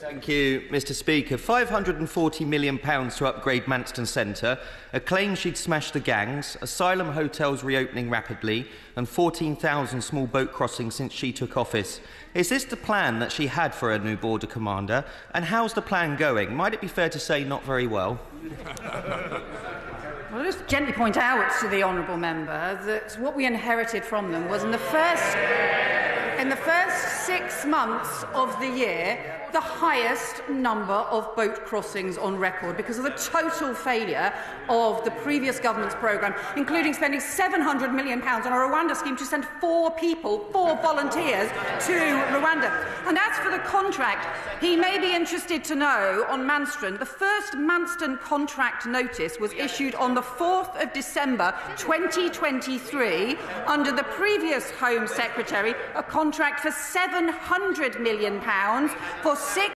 Thank you, Mr Speaker. £540 million to upgrade Manston Centre, a claim she'd smash the gangs, asylum hotels reopening rapidly, and 14,000 small boat crossings since she took office. Is this the plan that she had for a new border commander? And how's the plan going? Might it be fair to say not very well? Well, I'll just gently point out to the honourable member that what we inherited from them was in the first six months of the year, the highest number of boat crossings on record because of the total failure of the previous government's programme, including spending £700 million on a Rwanda scheme to send four people, four volunteers, to Rwanda. And as for the contract, he may be interested to know on Manston, the first Manston contract notice was issued on the 4th of December 2023 under the previous Home Secretary, a contract for £700 million for six